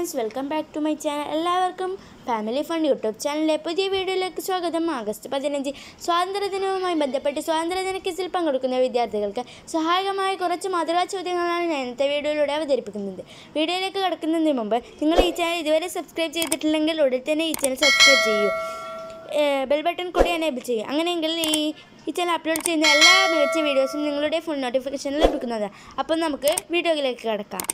Friends welcome back to my channel എല്ലാവർക്കും family fund YouTube ചാനലിലെ പുതിയ വീഡിയോയിലേക്ക് സ്വാഗതം. ആഗസ്റ്റ് പതിനഞ്ച് സ്വാതന്ത്ര്യദിനവുമായി ബന്ധപ്പെട്ട് സ്വാതന്ത്ര്യദിന കേസിൽ പങ്കെടുക്കുന്ന വിദ്യാർത്ഥികൾക്ക് സഹായകമായ കുറച്ച് മാതൃകാ ചോദ്യങ്ങളാണ് ഞാൻ ഇന്നത്തെ വീഡിയോയിലൂടെ അവതരിപ്പിക്കുന്നത്. വീഡിയോയിലേക്ക് കടക്കുന്നതിന് മുമ്പ് നിങ്ങൾ ഈ ചാനൽ ഇതുവരെ സബ്സ്ക്രൈബ് ചെയ്തിട്ടില്ലെങ്കിൽ ഉടൻ തന്നെ ഈ ചാനൽ സബ്സ്ക്രൈബ് ചെയ്യൂ. ബെൽ ബട്ടൺ കൂടി എനേബിൾ ചെയ്യും. അങ്ങനെയെങ്കിൽ ഈ ഈ ചാനൽ അപ്ലോഡ് ചെയ്യുന്ന എല്ലാ മികച്ച വീഡിയോസും നിങ്ങളുടെ ഫോൺ നോട്ടിഫിക്കേഷൻ ലഭിക്കുന്നതാണ്. അപ്പോൾ നമുക്ക് വീഡിയോയിലേക്ക് കിടക്കാം.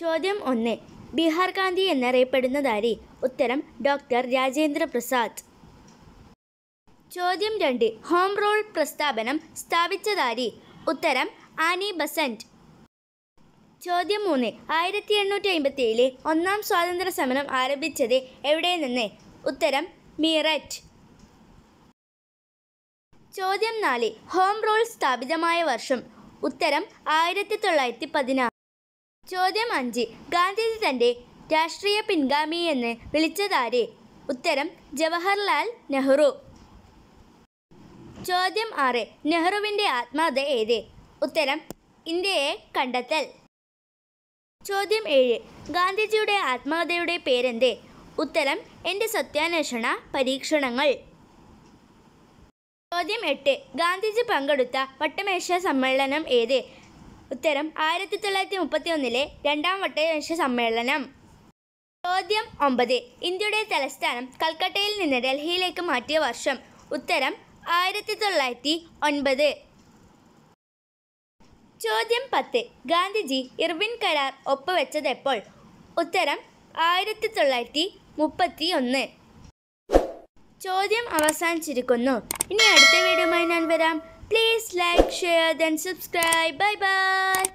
ചോദ്യം ഒന്ന്. ബീഹാർ ഗാന്ധി എന്നറിയപ്പെടുന്നതാരി ഉത്തരം ഡോക്ടർ രാജേന്ദ്ര പ്രസാദ്. ചോദ്യം രണ്ട്. ഹോം റൂൾ പ്രസ്ഥാപനം സ്ഥാപിച്ചതാരി ഉത്തരം ആനി ബസന്റ്. ചോദ്യം മൂന്ന്. ആയിരത്തി എണ്ണൂറ്റി അമ്പത്തി ഏഴിലെ ഒന്നാം സ്വാതന്ത്ര്യ സമരം ആരംഭിച്ചത് എവിടെ നിന്ന് ഉത്തരം മീററ്റ്. ചോദ്യം നാല്. ഹോം റൂൾ സ്ഥാപിതമായ വർഷം. ഉത്തരം ആയിരത്തി തൊള്ളായിരത്തി പതിനാറ് ചോദ്യം അഞ്ച്. ഗാന്ധിജി തന്റെ രാഷ്ട്രീയ പിൻഗാമി എന്ന് വിളിച്ചതാരെ? ഉത്തരം ജവഹർലാൽ നെഹ്റു. ചോദ്യം ആറ്. നെഹ്റുവിന്റെ ആത്മകഥ ഏത്? ഉത്തരം ഇന്ത്യയെ കണ്ടെത്തൽ. ചോദ്യം ഏഴ്. ഗാന്ധിജിയുടെ ആത്മകഥയുടെ പേരെന്ത്? ഉത്തരം എന്റെ സത്യാന്വേഷണ പരീക്ഷണങ്ങൾ. ചോദ്യം എട്ട്. ഗാന്ധിജി പങ്കെടുത്ത വട്ടമേശ സമ്മേളനം ഏത്? ഉത്തരം ആയിരത്തി തൊള്ളായിരത്തി മുപ്പത്തി ഒന്നിലെ രണ്ടാം വട്ടമേശ സമ്മേളനം. ചോദ്യം ഒമ്പത്. ഇന്ത്യയുടെ തലസ്ഥാനം കൽക്കട്ടയിൽ നിന്ന് ഡൽഹിയിലേക്ക് മാറ്റിയ വർഷം. ഉത്തരം ആയിരത്തി തൊള്ളായിരത്തി ഒൻപത് ചോദ്യം പത്ത്. ഗാന്ധിജി ഇർവിൻ കരാർ ഒപ്പുവെച്ചത് എപ്പോൾ ഉത്തരം ആയിരത്തി തൊള്ളായിരത്തി മുപ്പത്തി ഒന്ന് ചോദ്യം അവസാനിച്ചിരിക്കുന്നു. ഇനി അടുത്ത വീഡിയോയുമായി ഞാൻ വരാം. Please like, share, then subscribe. Bye bye.